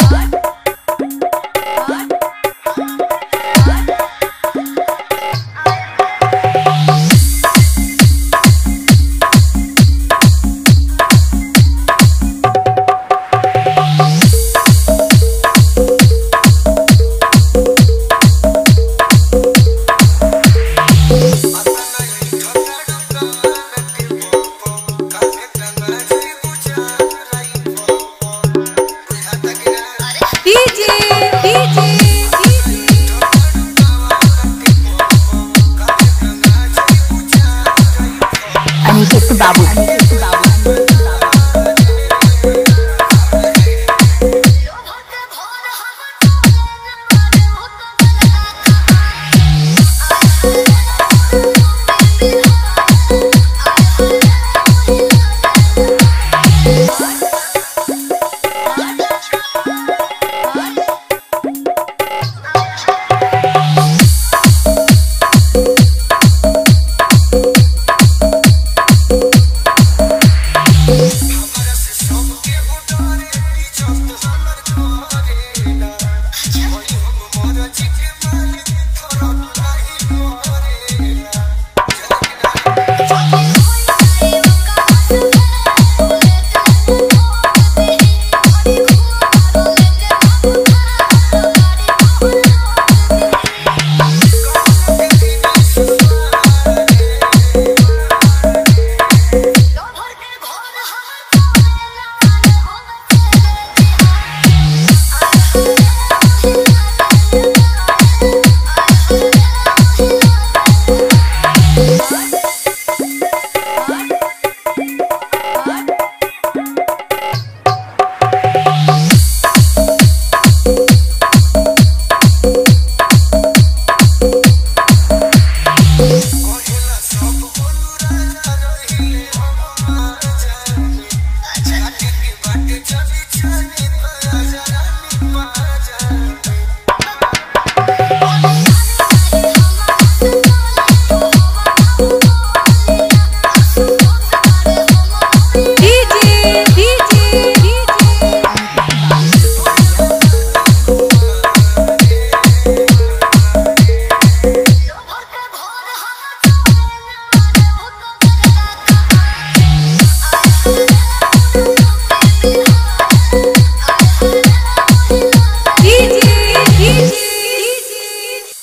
What? Aniket Babu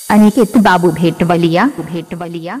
Aniket Babu भेटवलिया भेटवलिया